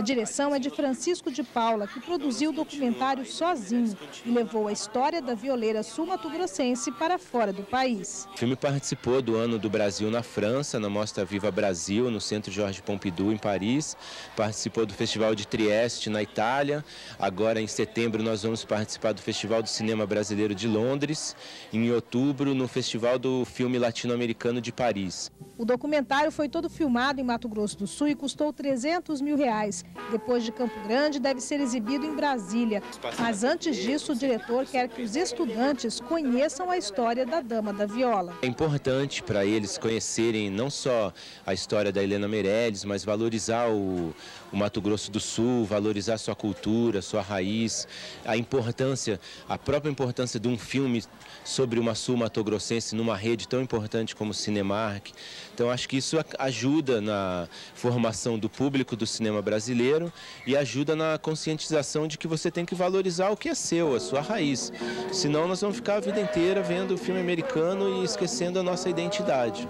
A direção é de Francisco de Paula, que produziu o documentário sozinho e levou a história da violeira sul-mato-grossense para fora do país. O filme participou do Ano do Brasil na França, na Mostra Viva Brasil, no Centro Jorge Pompidou, em Paris. Participou do Festival de Trieste, na Itália. Agora, em setembro, nós vamos participar do Festival do Cinema Brasileiro de Londres. Em outubro, no Festival do Filme Latino-Americano de Paris. O documentário foi todo filmado em Mato Grosso do Sul e custou 300 mil reais. Depois de Campo Grande, deve ser exibido em Brasília. Mas antes disso, o diretor quer que os estudantes conheçam a história da Dama da Viola. É importante para eles conhecerem não só a história da Helena Meirelles, mas valorizar o, o Mato Grosso do Sul, valorizar sua cultura, sua raiz, a importância, a própria importância de um filme sobre uma sul-mato-grossense numa rede tão importante como o Cinemark. Então acho que isso ajuda na formação do público do cinema brasileiro e ajuda na conscientização de que você tem que valorizar o que é seu, a sua raiz. Senão nós vamos ficar a vida inteira vendo filme americano e esquecendo a nossa identidade.